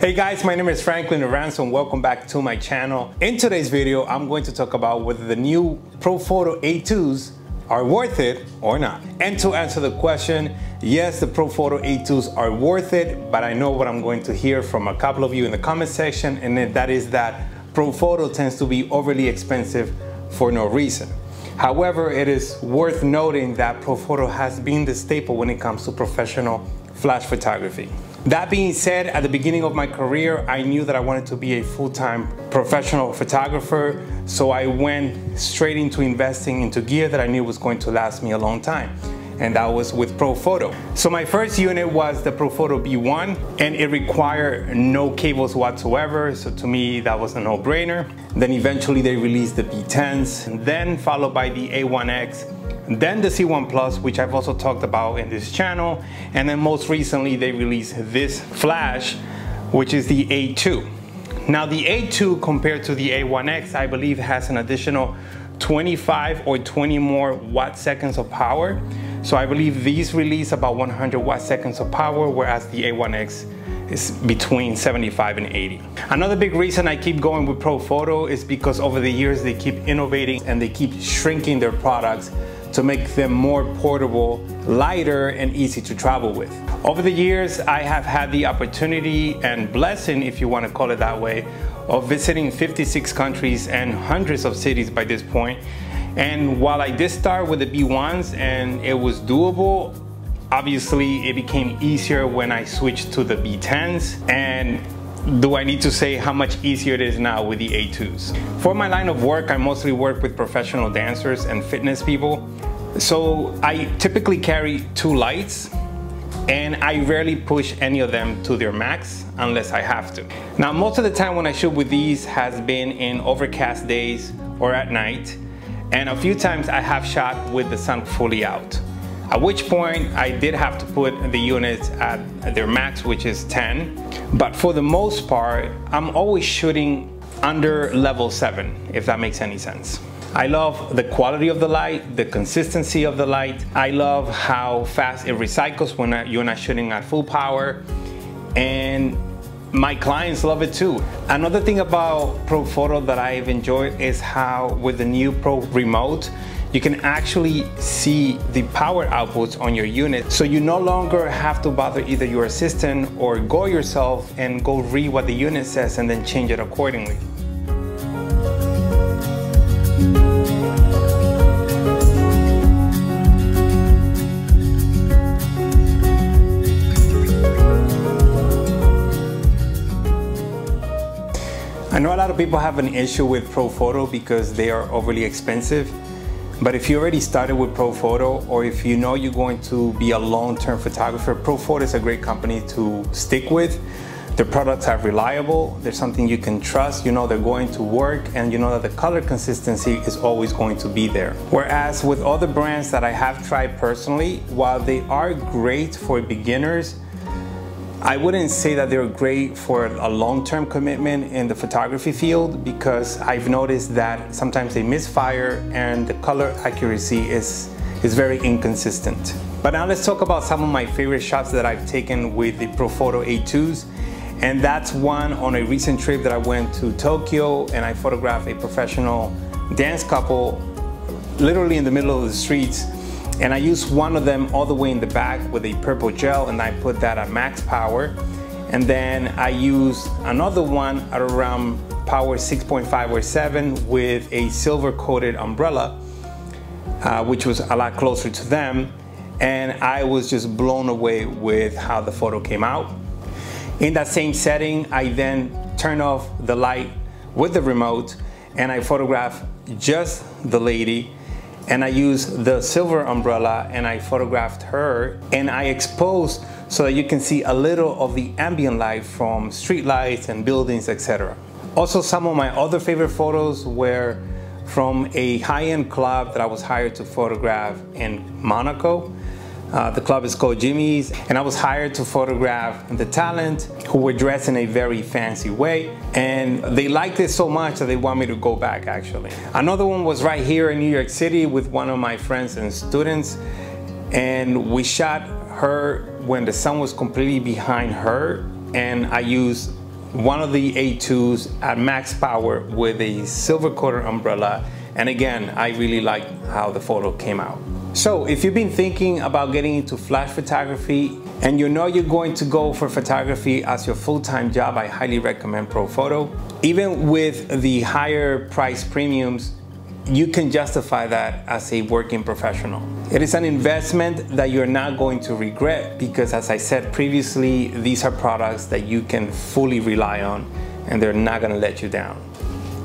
Hey guys, my name is Franklin Liranzo. Welcome back to my channel. In today's video, I'm going to talk about whether the new Profoto A2s are worth it or not. And to answer the question, yes, the Profoto A2s are worth it, but I know what I'm going to hear from a couple of you in the comment section, and that is that Profoto tends to be overly expensive for no reason. However, it is worth noting that Profoto has been the staple when it comes to professional flash photography. That being said, at the beginning of my career, I knew that I wanted to be a full-time professional photographer, so I went straight into investing into gear that I knew was going to last me a long time and that was with Profoto. So my first unit was the Profoto B1 and it required no cables whatsoever. So to me, that was a no-brainer. Then eventually they released the B10s, then followed by the A1X then the C1 Plus, which I've also talked about in this channel. And then most recently they released this flash, which is the A2. Now the A2 compared to the A1X, I believe has an additional 25 or 20 more watt seconds of power. So I believe these release about 100 watt seconds of power, whereas the A1X is between 75 and 80. Another big reason I keep going with Profoto is because over the years they keep innovating and they keep shrinking their products to make them more portable, lighter, and easy to travel with. Over the years, I have had the opportunity and blessing, if you want to call it that way, of visiting 56 countries and hundreds of cities by this point. And while I did start with the B1s and it was doable, obviously it became easier when I switched to the B10s and do I need to say how much easier it is now with the A2s? For my line of work, I mostly work with professional dancers and fitness people. So I typically carry two lights and I rarely push any of them to their max unless I have to. Now most of the time when I shoot with these has been in overcast days or at night and a few times I have shot with the sun fully out. At which point I did have to put the units at their max, which is 10. But for the most part, I'm always shooting under level seven, if that makes any sense. I love the quality of the light, the consistency of the light. I love how fast it recycles when you're not shooting at full power. And my clients love it too. Another thing about Profoto that I've enjoyed is how with the new Pro Remote, you can actually see the power outputs on your unit. So you no longer have to bother either your assistant or go yourself and go read what the unit says and then change it accordingly. I know a lot of people have an issue with Profoto because they are overly expensive. But if you already started with Profoto or if you know you're going to be a long-term photographer, Profoto is a great company to stick with. Their products are reliable, they're something you can trust, you know they're going to work, and you know that the color consistency is always going to be there. Whereas with other brands that I have tried personally, while they are great for beginners, I wouldn't say that they're great for a long-term commitment in the photography field because I've noticed that sometimes they misfire and the color accuracy is, is very inconsistent. But now let's talk about some of my favorite shots that I've taken with the Profoto A2s. And that's one on a recent trip that I went to Tokyo and I photographed a professional dance couple literally in the middle of the streets and I used one of them all the way in the back with a purple gel and I put that at max power. And then I used another one at around power 6.5 or 7 with a silver coated umbrella, uh, which was a lot closer to them. And I was just blown away with how the photo came out. In that same setting, I then turned off the light with the remote and I photographed just the lady and I used the silver umbrella and I photographed her and I exposed so that you can see a little of the ambient light from street lights and buildings, etc. Also, some of my other favorite photos were from a high-end club that I was hired to photograph in Monaco. Uh, the club is called Jimmy's and I was hired to photograph the talent who were dressed in a very fancy way and they liked it so much that they want me to go back actually. Another one was right here in New York City with one of my friends and students and we shot her when the sun was completely behind her and I used one of the A2s at max power with a silver coated umbrella. And again, I really like how the photo came out. So if you've been thinking about getting into flash photography and you know you're going to go for photography as your full-time job, I highly recommend Profoto. Even with the higher price premiums, you can justify that as a working professional. It is an investment that you're not going to regret because as I said previously, these are products that you can fully rely on and they're not gonna let you down.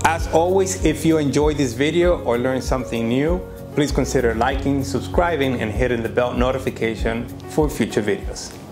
As always, if you enjoyed this video or learned something new, please consider liking, subscribing, and hitting the bell notification for future videos.